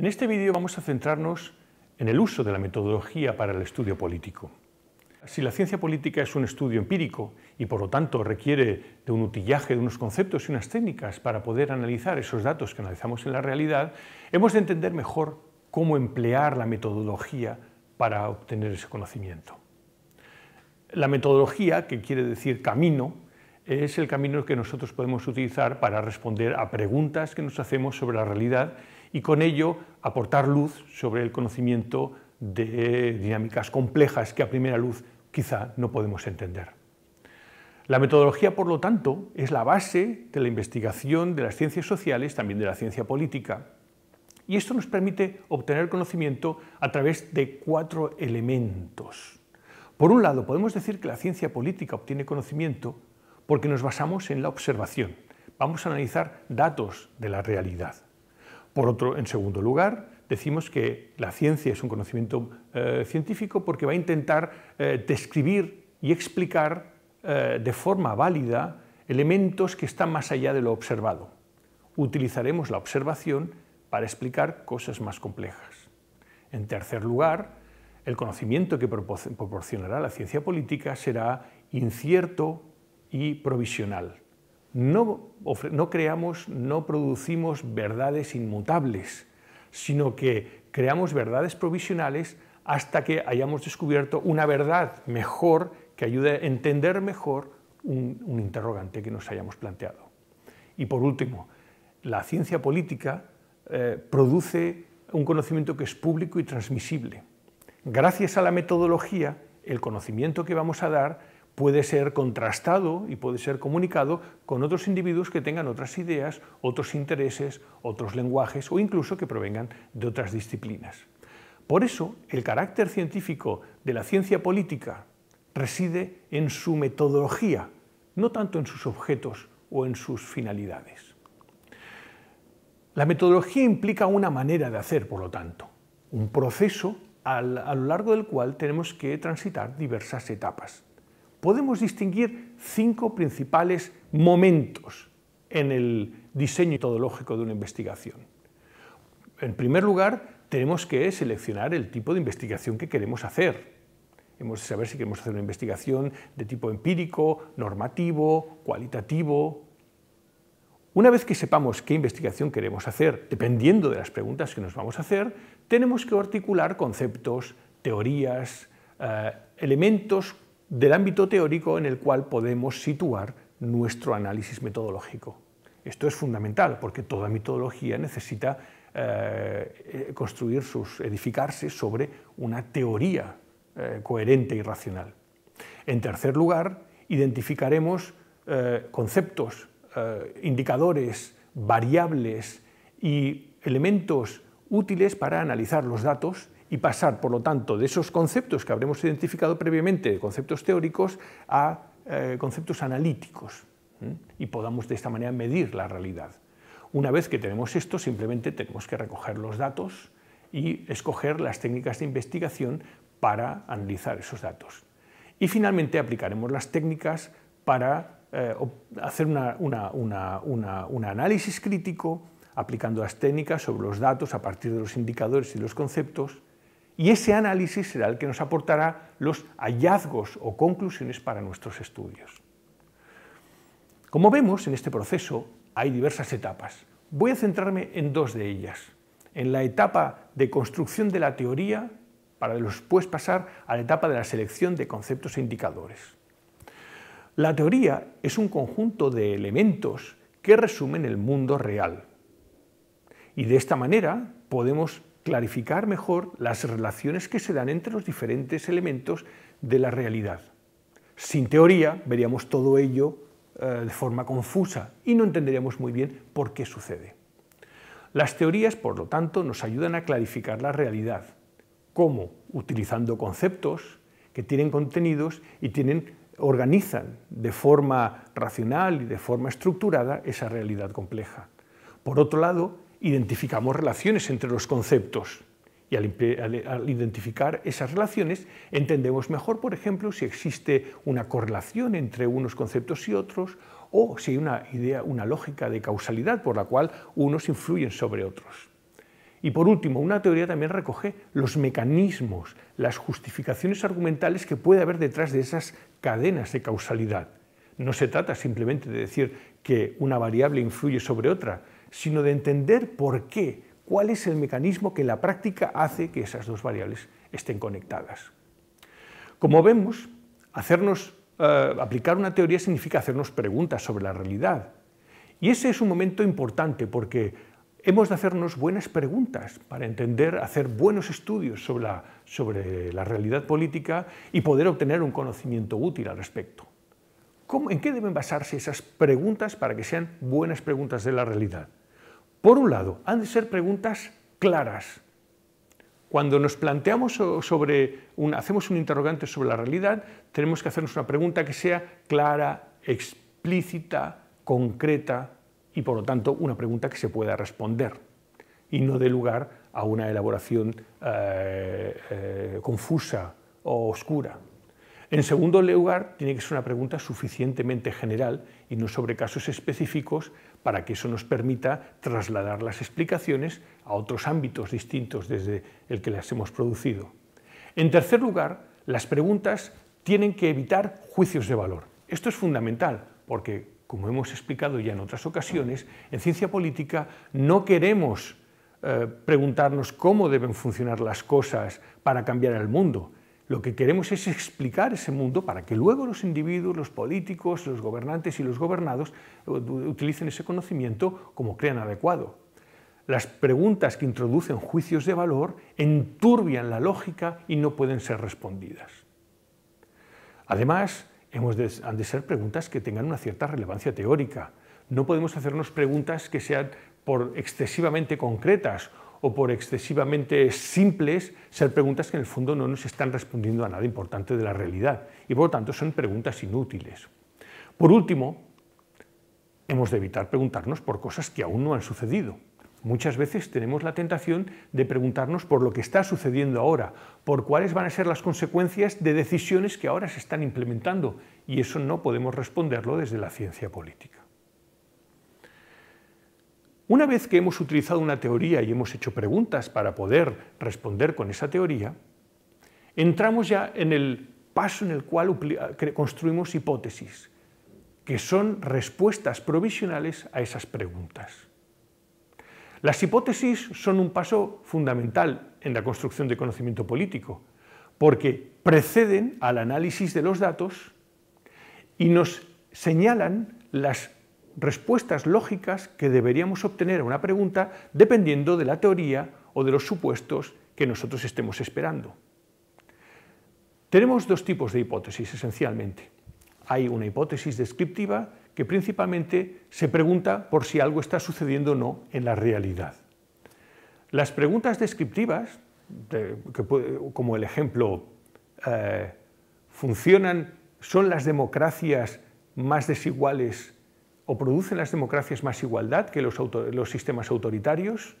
En este vídeo vamos a centrarnos en el uso de la metodología para el estudio político. Si la ciencia política es un estudio empírico y por lo tanto requiere de un utillaje de unos conceptos y unas técnicas para poder analizar esos datos que analizamos en la realidad, hemos de entender mejor cómo emplear la metodología para obtener ese conocimiento. La metodología, que quiere decir camino, es el camino que nosotros podemos utilizar para responder a preguntas que nos hacemos sobre la realidad y con ello aportar luz sobre el conocimiento de dinámicas complejas que a primera luz quizá no podemos entender. La metodología, por lo tanto, es la base de la investigación de las ciencias sociales, también de la ciencia política. Y esto nos permite obtener conocimiento a través de cuatro elementos. Por un lado, podemos decir que la ciencia política obtiene conocimiento porque nos basamos en la observación. Vamos a analizar datos de la realidad. Por otro, en segundo lugar, decimos que la ciencia es un conocimiento eh, científico porque va a intentar eh, describir y explicar eh, de forma válida elementos que están más allá de lo observado. Utilizaremos la observación para explicar cosas más complejas. En tercer lugar, el conocimiento que proporcionará la ciencia política será incierto y provisional. No, creamos, no producimos verdades inmutables, sino que creamos verdades provisionales hasta que hayamos descubierto una verdad mejor que ayude a entender mejor un, interrogante que nos hayamos planteado. Y por último, la ciencia política eh, produce un conocimiento que es público y transmisible. Gracias a la metodología, el conocimiento que vamos a dar puede ser contrastado y puede ser comunicado con otros individuos que tengan otras ideas, otros intereses, otros lenguajes o incluso que provengan de otras disciplinas. Por eso, el carácter científico de la ciencia política reside en su metodología, no tanto en sus objetos o en sus finalidades. La metodología implica una manera de hacer, por lo tanto, un proceso a lo largo del cual tenemos que transitar diversas etapas podemos distinguir cinco principales momentos en el diseño metodológico de una investigación. En primer lugar, tenemos que seleccionar el tipo de investigación que queremos hacer. Hemos de saber si queremos hacer una investigación de tipo empírico, normativo, cualitativo. Una vez que sepamos qué investigación queremos hacer, dependiendo de las preguntas que nos vamos a hacer, tenemos que articular conceptos, teorías, eh, elementos del ámbito teórico en el cual podemos situar nuestro análisis metodológico. Esto es fundamental porque toda metodología necesita eh, construir sus, edificarse sobre una teoría eh, coherente y racional. En tercer lugar, identificaremos eh, conceptos, indicadores, variables y elementos útiles para analizar los datos y pasar, por lo tanto, de esos conceptos que habremos identificado previamente, de conceptos teóricos, a eh, conceptos analíticos y podamos de esta manera medir la realidad. Una vez que tenemos esto, simplemente tenemos que recoger los datos y escoger las técnicas de investigación para analizar esos datos. Y finalmente aplicaremos las técnicas para eh, hacer un análisis crítico aplicando las técnicas sobre los datos a partir de los indicadores y los conceptos y ese análisis será el que nos aportará los hallazgos o conclusiones para nuestros estudios. Como vemos, en este proceso hay diversas etapas. Voy a centrarme en dos de ellas. En la etapa de construcción de la teoría, para después pasar a la etapa de la selección de conceptos e indicadores. La teoría es un conjunto de elementos que resumen el mundo real. Y de esta manera podemos clarificar mejor las relaciones que se dan entre los diferentes elementos de la realidad. Sin teoría veríamos todo ello eh, de forma confusa y no entenderíamos muy bien por qué sucede. Las teorías, por lo tanto, nos ayudan a clarificar la realidad. ¿Cómo? Utilizando conceptos que tienen contenidos y tienen, organizan de forma racional y de forma estructurada esa realidad compleja. Por otro lado, identificamos relaciones entre los conceptos y al, identificar esas relaciones entendemos mejor, por ejemplo, si existe una correlación entre unos conceptos y otros o si hay una idea, una lógica de causalidad por la cual unos influyen sobre otros. Y por último, una teoría también recoge los mecanismos, las justificaciones argumentales que puede haber detrás de esas cadenas de causalidad. No se trata simplemente de decir que una variable influye sobre otra, sino de entender por qué, cuál es el mecanismo que la práctica hace que esas dos variables estén conectadas. Como vemos, hacernos, eh, aplicar una teoría significa hacernos preguntas sobre la realidad. Y ese es un momento importante porque hemos de hacernos buenas preguntas para entender, hacer buenos estudios sobre la, sobre la realidad política y poder obtener un conocimiento útil al respecto. ¿En qué deben basarse esas preguntas para que sean buenas preguntas de la realidad? Por un lado, han de ser preguntas claras. Cuando nos planteamos sobre, hacemos un interrogante sobre la realidad, tenemos que hacernos una pregunta que sea clara, explícita, concreta y por lo tanto una pregunta que se pueda responder y no dé lugar a una elaboración eh, eh, confusa o oscura. En segundo lugar, tiene que ser una pregunta suficientemente general y no sobre casos específicos para que eso nos permita trasladar las explicaciones a otros ámbitos distintos desde el que las hemos producido. En tercer lugar, las preguntas tienen que evitar juicios de valor. Esto es fundamental porque, como hemos explicado ya en otras ocasiones, en ciencia política no queremos eh, preguntarnos cómo deben funcionar las cosas para cambiar el mundo, lo que queremos es explicar ese mundo para que luego los individuos, los políticos, los gobernantes y los gobernados utilicen ese conocimiento como crean adecuado. Las preguntas que introducen juicios de valor enturbian la lógica y no pueden ser respondidas. Además, hemos han de ser preguntas que tengan una cierta relevancia teórica. No podemos hacernos preguntas que sean por excesivamente concretas o por excesivamente simples ser preguntas que en el fondo no nos están respondiendo a nada importante de la realidad y por lo tanto son preguntas inútiles. Por último, hemos de evitar preguntarnos por cosas que aún no han sucedido. Muchas veces tenemos la tentación de preguntarnos por lo que está sucediendo ahora, por cuáles van a ser las consecuencias de decisiones que ahora se están implementando, y eso no podemos responderlo desde la ciencia política. Una vez que hemos utilizado una teoría y hemos hecho preguntas para poder responder con esa teoría, entramos ya en el paso en el cual construimos hipótesis, que son respuestas provisionales a esas preguntas. Las hipótesis son un paso fundamental en la construcción de conocimiento político, porque preceden al análisis de los datos y nos señalan las respuestas lógicas que deberíamos obtener a una pregunta dependiendo de la teoría o de los supuestos que nosotros estemos esperando. Tenemos dos tipos de hipótesis esencialmente. Hay una hipótesis descriptiva que principalmente se pregunta por si algo está sucediendo o no en la realidad. Las preguntas descriptivas, como el ejemplo, eh, funcionan, son las democracias más desiguales o producen las democracias más igualdad que los, sistemas autoritarios?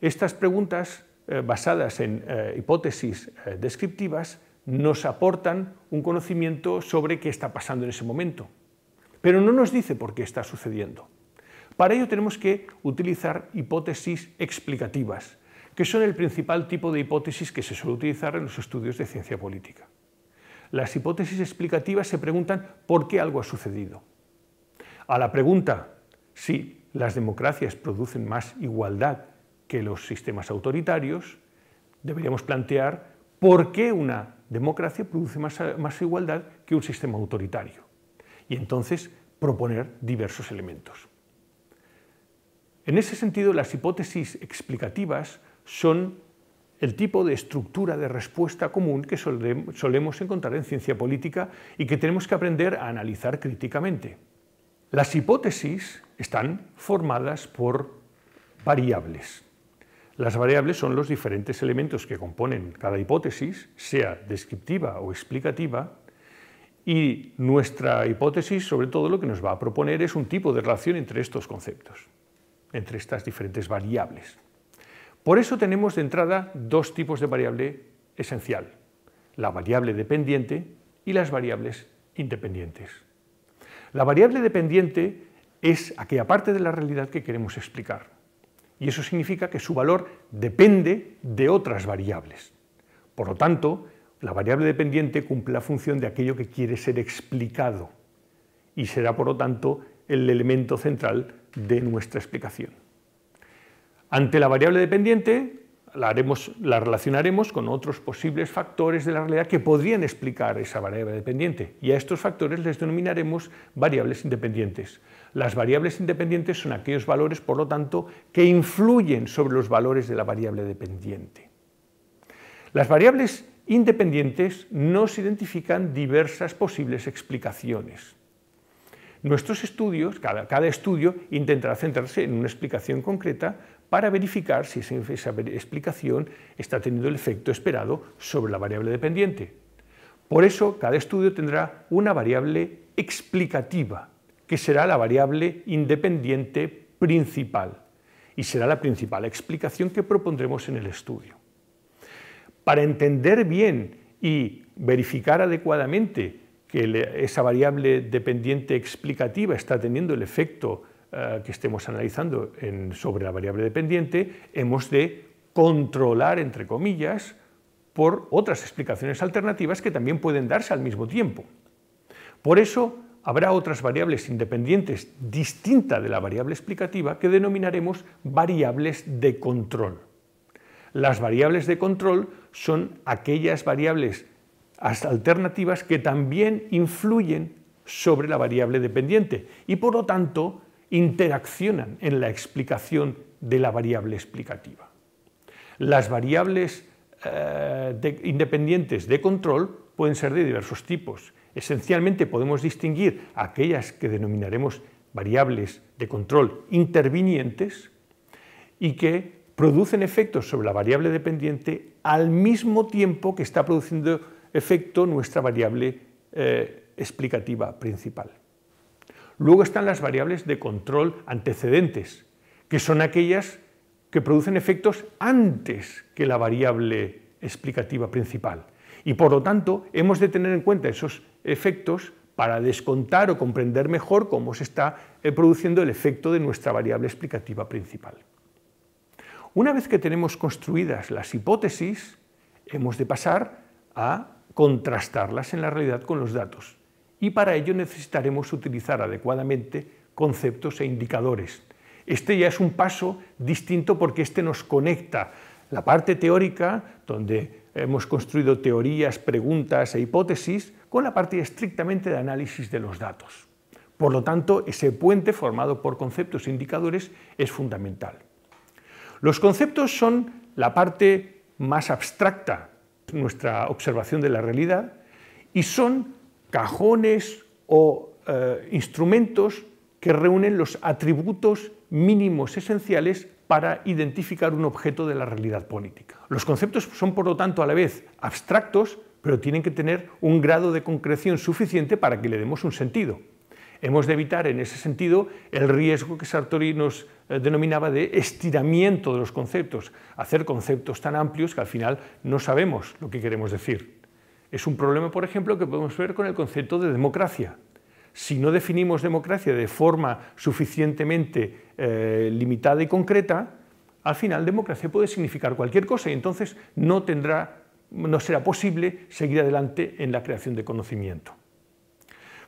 Estas preguntas eh, basadas en eh, hipótesis eh, descriptivas nos aportan un conocimiento sobre qué está pasando en ese momento, pero no nos dice por qué está sucediendo. Para ello tenemos que utilizar hipótesis explicativas, que son el principal tipo de hipótesis que se suele utilizar en los estudios de ciencia política. Las hipótesis explicativas se preguntan por qué algo ha sucedido. A la pregunta si las democracias producen más igualdad que los sistemas autoritarios, deberíamos plantear por qué una democracia produce más, igualdad que un sistema autoritario. Y entonces proponer diversos elementos. En ese sentido, las hipótesis explicativas son el tipo de estructura de respuesta común que solemos encontrar en ciencia política y que tenemos que aprender a analizar críticamente. Las hipótesis están formadas por variables. Las variables son los diferentes elementos que componen cada hipótesis, sea descriptiva o explicativa, y nuestra hipótesis, sobre todo, lo que nos va a proponer es un tipo de relación entre estos conceptos, entre estas diferentes variables. Por eso tenemos de entrada dos tipos de variable esencial, la variable dependiente y las variables independientes. La variable dependiente es aquella parte de la realidad que queremos explicar. y eso significa que su valor depende de otras variables. Por lo tanto, la variable dependiente cumple la función de aquello que quiere ser explicado y será, por lo tanto, el elemento central de nuestra explicación. Ante la variable dependiente, la, la, relacionaremos con otros posibles factores de la realidad que podrían explicar esa variable dependiente y a estos factores les denominaremos variables independientes. Las variables independientes son aquellos valores, por lo tanto, que influyen sobre los valores de la variable dependiente. Las variables independientes nos identifican diversas posibles explicaciones. Nuestros estudios, cada, estudio intentará centrarse en una explicación concreta para verificar si esa, explicación está teniendo el efecto esperado sobre la variable dependiente. Por eso, cada estudio tendrá una variable explicativa, que será la variable independiente principal, y será la principal explicación que propondremos en el estudio. Para entender bien y verificar adecuadamente que esa variable dependiente explicativa está teniendo el efecto eh, que estemos analizando sobre la variable dependiente, hemos de controlar, entre comillas, por otras explicaciones alternativas que también pueden darse al mismo tiempo. Por eso, habrá otras variables independientes distintas de la variable explicativa que denominaremos variables de control. Las variables de control son aquellas variables alternativas que también influyen sobre la variable dependiente y por lo tanto interaccionan en la explicación de la variable explicativa. Las variables eh, independientes de control pueden ser de diversos tipos. Esencialmente podemos distinguir aquellas que denominaremos variables de control intervinientes y que producen efectos sobre la variable dependiente al mismo tiempo que está produciendo efecto nuestra variable eh, explicativa principal. Luego están las variables de control antecedentes, que son aquellas que producen efectos antes que la variable explicativa principal. Y por lo tanto, hemos de tener en cuenta esos efectos para descontar o comprender mejor cómo se está eh, produciendo el efecto de nuestra variable explicativa principal. Una vez que tenemos construidas las hipótesis, hemos de pasar a contrastarlas en la realidad con los datos. Y para ello necesitaremos utilizar adecuadamente conceptos e indicadores. Este ya es un paso distinto porque este nos conecta la parte teórica, donde hemos construido teorías, preguntas e hipótesis, con la parte estrictamente de análisis de los datos. Por lo tanto, ese puente formado por conceptos e indicadores es fundamental. Los conceptos son la parte más abstracta nuestra observación de la realidad y son cajones o eh, instrumentos que reúnen los atributos mínimos esenciales para identificar un objeto de la realidad política. Los conceptos son, por lo tanto, a la vez abstractos, pero tienen que tener un grado de concreción suficiente para que le demos un sentido. Hemos de evitar, en ese sentido, el riesgo que Sartori nos eh, denominaba de estiramiento de los conceptos, hacer conceptos tan amplios que al final no sabemos lo que queremos decir. Es un problema, por ejemplo, que podemos ver con el concepto de democracia. Si no definimos democracia de forma suficientemente eh, limitada y concreta, al final democracia puede significar cualquier cosa y entonces no, será posible seguir adelante en la creación de conocimiento.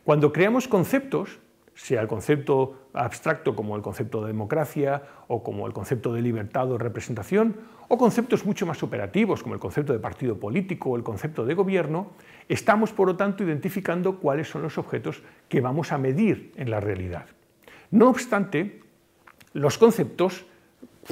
Cuando creamos conceptos, sea el concepto abstracto como el concepto de democracia o como el concepto de libertad o representación, o conceptos mucho más operativos como el concepto de partido político o el concepto de gobierno, estamos por lo tanto identificando cuáles son los objetos que vamos a medir en la realidad. No obstante, los conceptos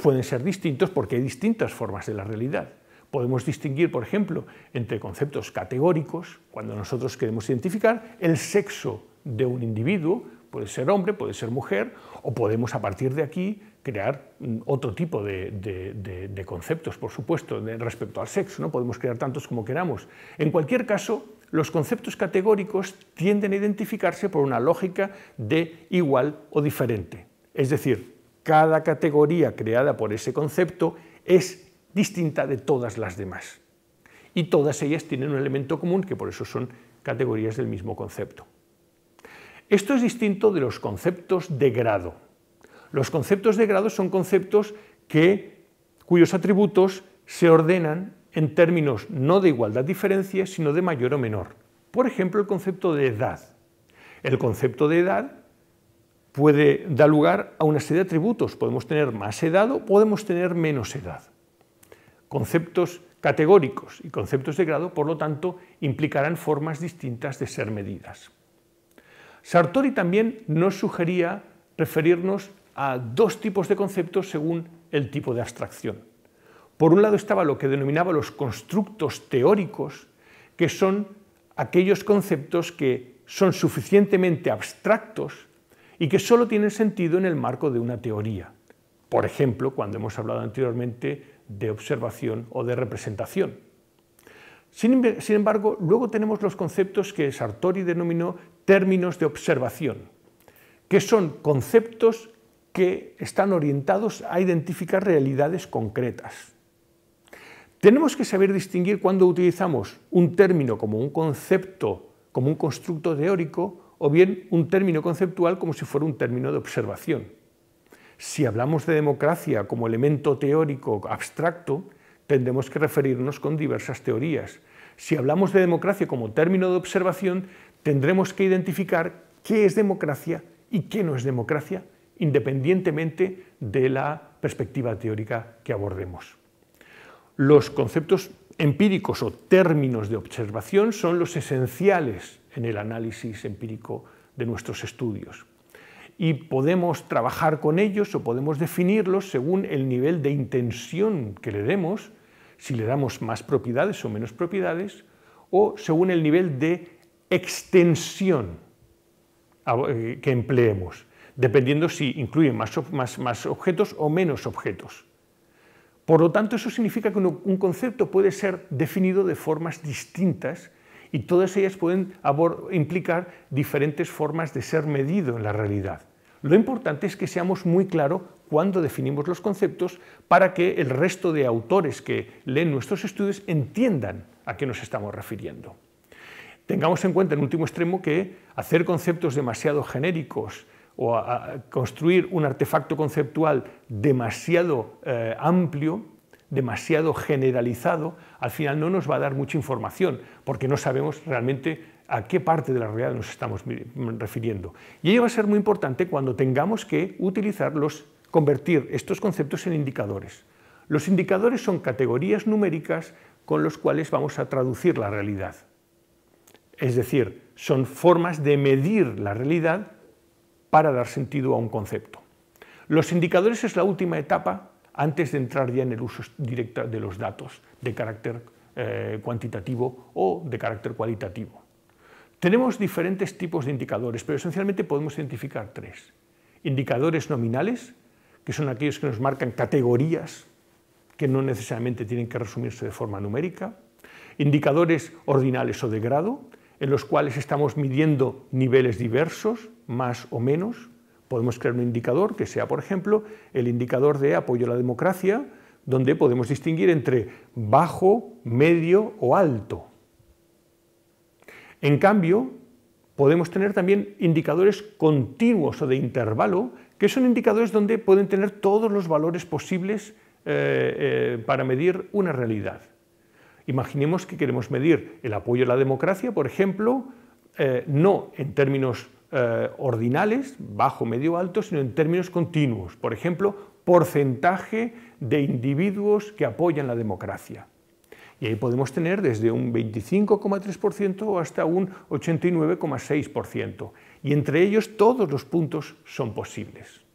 pueden ser distintos porque hay distintas formas de la realidad. Podemos distinguir, por ejemplo, entre conceptos categóricos, cuando nosotros queremos identificar el sexo de un individuo, puede ser hombre, puede ser mujer, o podemos a partir de aquí crear mm, otro tipo de, conceptos, por supuesto, respecto al sexo, ¿no? podemos crear tantos como queramos. En cualquier caso, los conceptos categóricos tienden a identificarse por una lógica de igual o diferente. Es decir, cada categoría creada por ese concepto es distinta de todas las demás. Y todas ellas tienen un elemento común que por eso son categorías del mismo concepto. Esto es distinto de los conceptos de grado. Los conceptos de grado son conceptos que, cuyos atributos se ordenan en términos no de igualdad-diferencia, sino de mayor o menor. Por ejemplo, el concepto de edad. El concepto de edad puede dar lugar a una serie de atributos. Podemos tener más edad o podemos tener menos edad. Conceptos categóricos y conceptos de grado, por lo tanto, implicarán formas distintas de ser medidas. Sartori también nos sugería referirnos a dos tipos de conceptos según el tipo de abstracción. Por un lado estaba lo que denominaba los constructos teóricos, que son aquellos conceptos que son suficientemente abstractos y que solo tienen sentido en el marco de una teoría. Por ejemplo, cuando hemos hablado anteriormente de observación o de representación. Sin, embargo, luego tenemos los conceptos que Sartori denominó términos de observación, que son conceptos que están orientados a identificar realidades concretas. Tenemos que saber distinguir cuando utilizamos un término como un concepto, como un constructo teórico, o bien un término conceptual como si fuera un término de observación. Si hablamos de democracia como elemento teórico abstracto, tendremos que referirnos con diversas teorías. Si hablamos de democracia como término de observación, tendremos que identificar qué es democracia y qué no es democracia, independientemente de la perspectiva teórica que abordemos. Los conceptos empíricos o términos de observación son los esenciales en el análisis empírico de nuestros estudios. Y podemos trabajar con ellos o podemos definirlos según el nivel de intención que le demos, si le damos más propiedades o menos propiedades, o según el nivel de extensión eh, que empleemos, dependiendo si incluyen más, más objetos o menos objetos. Por lo tanto, eso significa que un concepto puede ser definido de formas distintas y todas ellas pueden implicar diferentes formas de ser medido en la realidad. Lo importante es que seamos muy claros cuando definimos los conceptos para que el resto de autores que leen nuestros estudios entiendan a qué nos estamos refiriendo. Tengamos en cuenta en último extremo que hacer conceptos demasiado genéricos o construir un artefacto conceptual demasiado eh, amplio demasiado generalizado, al final no nos va a dar mucha información, porque no sabemos realmente a qué parte de la realidad nos estamos refiriendo. Y ello va a ser muy importante cuando tengamos que utilizarlos, convertir estos conceptos en indicadores. Los indicadores son categorías numéricas con los cuales vamos a traducir la realidad. Es decir, son formas de medir la realidad para dar sentido a un concepto. Los indicadores es la última etapa antes de entrar ya en el uso directo de los datos de carácter eh, cuantitativo o de carácter cualitativo. Tenemos diferentes tipos de indicadores, pero esencialmente podemos identificar tres. Indicadores nominales, que son aquellos que nos marcan categorías que no necesariamente tienen que resumirse de forma numérica. Indicadores ordinales o de grado, en los cuales estamos midiendo niveles diversos, más o menos, Podemos crear un indicador que sea, por ejemplo, el indicador de apoyo a la democracia, donde podemos distinguir entre bajo, medio o alto. En cambio, podemos tener también indicadores continuos o de intervalo, que son indicadores donde pueden tener todos los valores posibles eh, eh, para medir una realidad. Imaginemos que queremos medir el apoyo a la democracia, por ejemplo, eh, no en términos ordinales, bajo, medio, alto, sino en términos continuos. Por ejemplo, porcentaje de individuos que apoyan la democracia. Y ahí podemos tener desde un 25,3% hasta un 89,6%. Y entre ellos todos los puntos son posibles.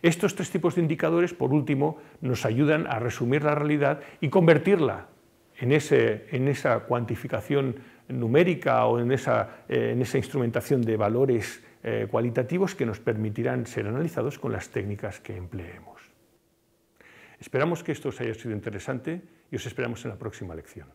Estos tres tipos de indicadores, por último, nos ayudan a resumir la realidad y convertirla en, ese, en esa cuantificación numérica o en esa, eh, en esa instrumentación de valores eh, cualitativos que nos permitirán ser analizados con las técnicas que empleemos. Esperamos que esto os haya sido interesante y os esperamos en la próxima lección.